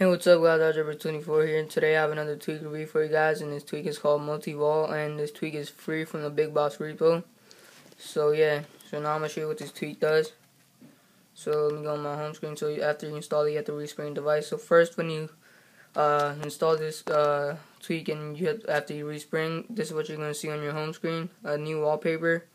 Hey, what's up guys, iJailbreak24 here, and today I have another tweak review for you guys, and this tweak is called Multi-Wall, and this tweak is free from the Big Boss repo. So yeah, so now I'm going to show you what this tweak does. So let me go on my home screen, so after you install it, you have to respring the device. So first, when you uh, install this uh, tweak and you have, after you respring, this is what you're going to see on your home screen, a new wallpaper.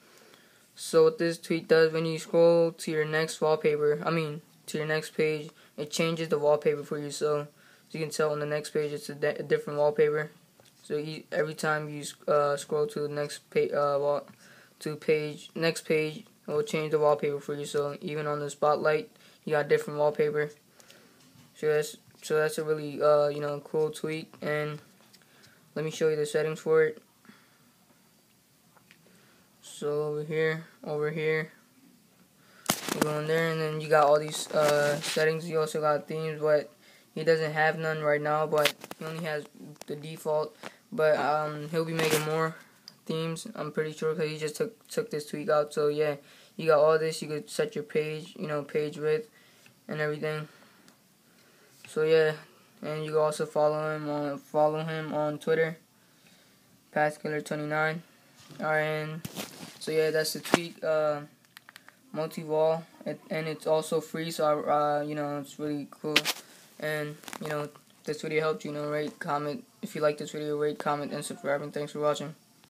So what this tweak does, when you scroll to your next wallpaper, I mean, to your next page, it changes the wallpaper for you. So, as you can tell on the next page, it's a, a different wallpaper. So you, every time you uh, scroll to the next page, uh, to page next page, it will change the wallpaper for you. So even on the spotlight, you got different wallpaper. So that's so that's a really uh, you know cool tweak. And let me show you the settings for it. So over here, over here, you go in there and then you got all these uh, settings. You also got themes but he doesn't have none right now but he only has the default. But um, he'll be making more themes I'm pretty sure because he just took took this tweak out. So yeah you got all this. You could set your page you know page width and everything. So yeah and you can also follow him on follow him on Twitter PathKiller29 alright and so yeah that's the tweak uh, Multi-Wall and it's also free so uh, you know it's really cool. And you know this video helped you know rate comment if you like this video rate comment and subscribe and thanks for watching